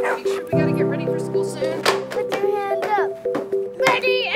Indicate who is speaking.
Speaker 1: Make sure
Speaker 2: we gotta get
Speaker 1: ready for school soon.
Speaker 2: Put
Speaker 3: your hand up.
Speaker 2: Ready